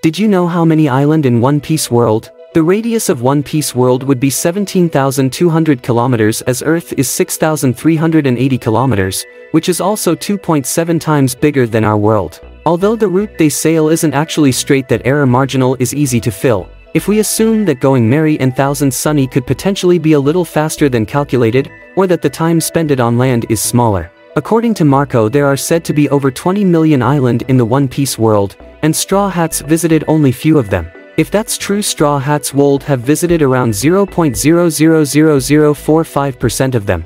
Did you know how many island in One Piece world? The radius of One Piece world would be 17,200 kilometers as Earth is 6,380 kilometers, which is also 2.7 times bigger than our world. Although the route they sail isn't actually straight that error marginal is easy to fill, if we assume that going Merry and Thousand Sunny could potentially be a little faster than calculated, or that the time spent on land is smaller. According to Marco there are said to be over 20 million island in the One Piece world, and Straw Hats visited only few of them. If that's true Straw Hats World have visited around 0.00045% of them.